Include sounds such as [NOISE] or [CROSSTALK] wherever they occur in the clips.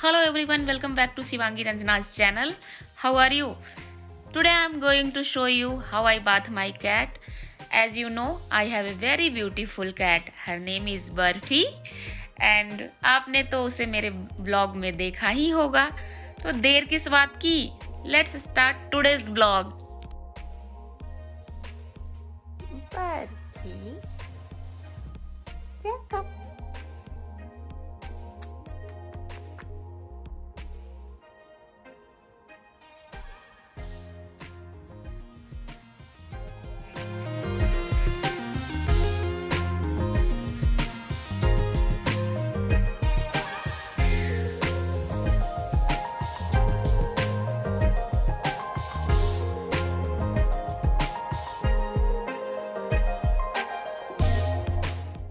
Hello everyone, welcome back to Shivangi Ranjana's channel. How are you? Today I am going to show you how I bath my cat. As you know, I have a very beautiful cat. Her name is Burfi and आपने तो उसे मेरे blog में देखा ही होगा तो देर किस बात की let's start today's blog Barfi welcome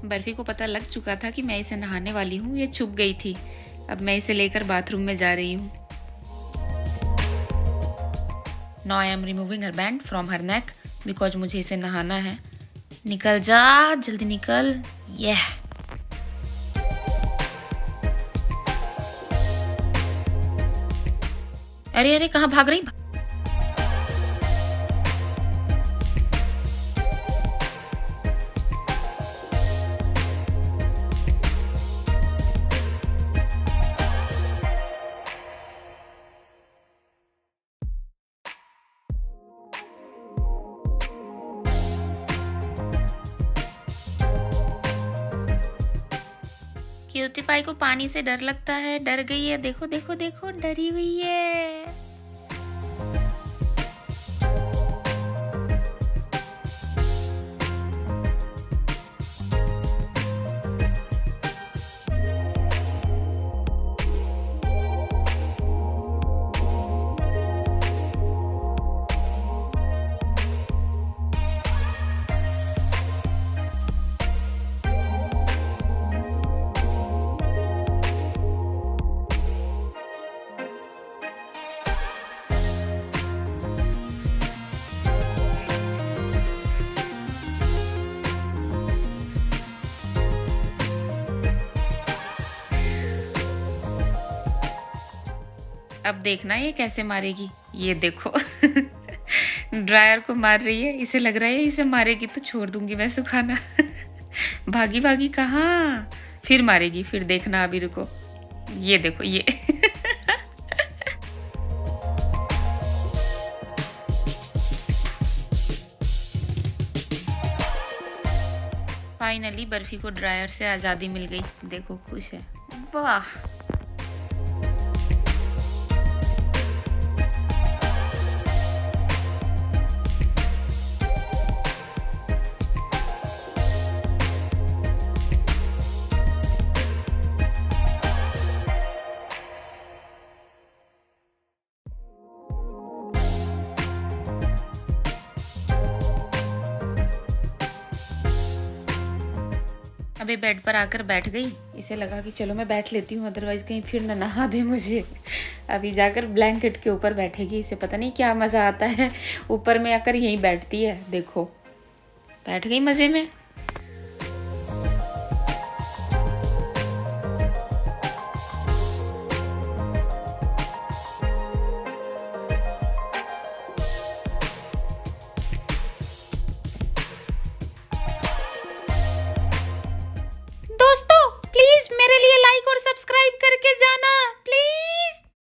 Barfi को पता लग चुका था कि मैं इसे नहाने वाली हूँ, ये छुप गई थी। अब मैं इसे लेकर बाथरूम में जा रही हूँ। No I am removing her band from her neck because मुझे इसे नहाना है। निकल जा, जल्दी निकल। ये yeah. अरे अरे, कहाँ भाग रही? क्यूटी पाई को पानी से डर लगता है। डर गई है। देखो देखो देखो, डरी हुई है। अब देखना ये कैसे मारेगी। ये देखो। [LAUGHS] ड्रायर को मार रही है, इसे लग रहा है इसे मारेगी तो छोड़ दूँगी मैं सुखाना। [LAUGHS] भागी भागी कहाँ? फिर मारेगी, फिर देखना अभी रुको। ये देखो, ये। [LAUGHS] फाइनली बर्फ़ी को ड्रायर से आज़ादी मिल गई। देखो, खुश है। वाह। अभी बेड पर आकर बैठ गई। इसे लगा कि चलो मैं बैठ लेती हूँ अदरवाइज़ कहीं फिर न नहा दे मुझे। अभी जाकर ब्लैंकेट के ऊपर बैठेगी, इसे पता नहीं क्या मज़ा आता है। ऊपर में आकर यहीं बैठती है, देखो। बैठ गई मज़े में। না